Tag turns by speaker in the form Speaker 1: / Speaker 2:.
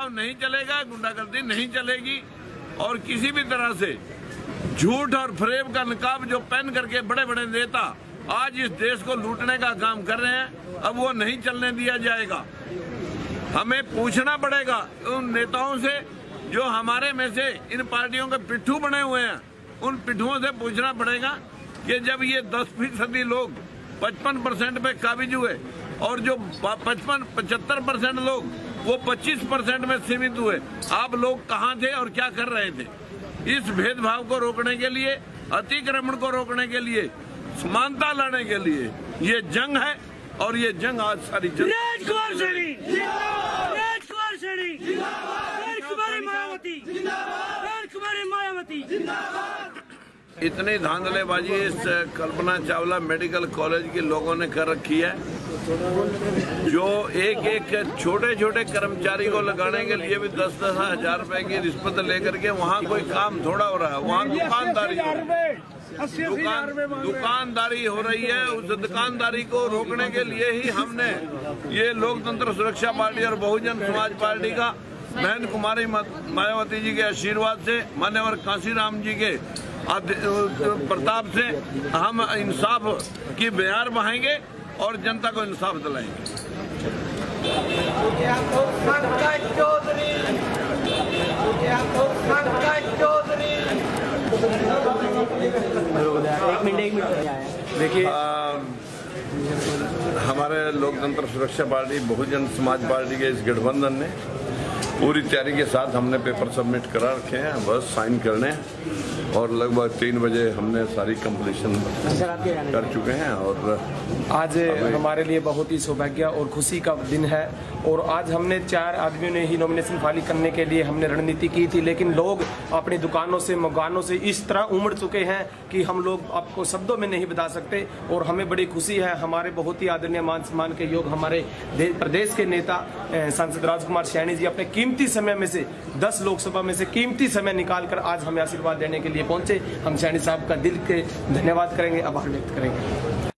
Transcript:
Speaker 1: भेदभाव नहीं चलेगा, गुंडागर्दी नहीं चलेगी। और किसी भी तरह से झूठ और फरेब का नकाब जो पहन करके बड़े बड़े नेता आज इस देश को लूटने का काम कर रहे हैं, अब वो नहीं चलने दिया जाएगा। हमें पूछना पड़ेगा उन नेताओं से जो हमारे में से इन पार्टियों के पिट्ठू बने हुए हैं, उन पिट्ठुओं से पूछना पड़ेगा कि जब ये 10 फ़ीसदी लोग 55 परसेंट पे काबिज हुए और जो 55 पचहत्तर परसेंट लोग वो 25 परसेंट में सीमित हुए। आप लोग कहाँ थे और क्या कर रहे थे? इस भेदभाव को रोकने के लिए, अतिक्रमण को रोकने के लिए, समानता लाने के लिए ये जंग है और ये जंग आज सारी जंग
Speaker 2: मायावती। मायावती।
Speaker 1: इतनी धांधलेबाजी इस कल्पना चावला मेडिकल कॉलेज के लोगों ने कर रखी है। जो एक एक छोटे छोटे कर्मचारी को लगाने के लिए भी दस दस हज़ार रुपए की रिश्वत लेकर के वहाँ कोई काम थोड़ा हो रहा है। वहाँ दुकानदारी। दुकान दुकानदारी हो रही है। उस दुकानदारी को रोकने के लिए ही हमने ये लोकतंत्र सुरक्षा पार्टी और बहुजन समाज पार्टी का बहन कुमारी मायावती जी के आशीर्वाद से मान्यवर कांसीराम जी के प्रताप से हम इंसाफ की बयार बहाएँगे और जनता को इंसाफ दिलाएँगे।
Speaker 3: पंकज चौधरी पंकज चौधरी।
Speaker 4: एक मिनट एक मिनट। देखिए
Speaker 1: हमारे लोकतंत्र सुरक्षा पार्टी बहुजन समाज पार्टी के इस गठबंधन ने पूरी तैयारी के साथ हमने पेपर सबमिट करा रखे हैं बस साइन करने और लगभग तीन बजे हमने सारी कंप्लीशन कर चुके हैं और
Speaker 4: आज हमारे लिए बहुत ही सौभाग्य और खुशी का दिन है और आज हमने चार आदमियों ने ही नॉमिनेशन फ़ाइल करने के लिए हमने रणनीति की थी लेकिन लोग अपनी दुकानों से मकानों से इस तरह उमड़ चुके हैं कि हम लोग आपको शब्दों में नहीं बता सकते और हमें बड़ी खुशी है। हमारे बहुत ही आदरणीय मान सम्मान के योग हमारे प्रदेश के नेता सांसद राजकुमार सैनी जी अपने कीमती समय में से 10 लोकसभा में से कीमती समय निकालकर आज हमें आशीर्वाद देने के लिए पहुँचे। हम सैनी साहब का दिल के धन्यवाद करेंगे, आभार व्यक्त करेंगे।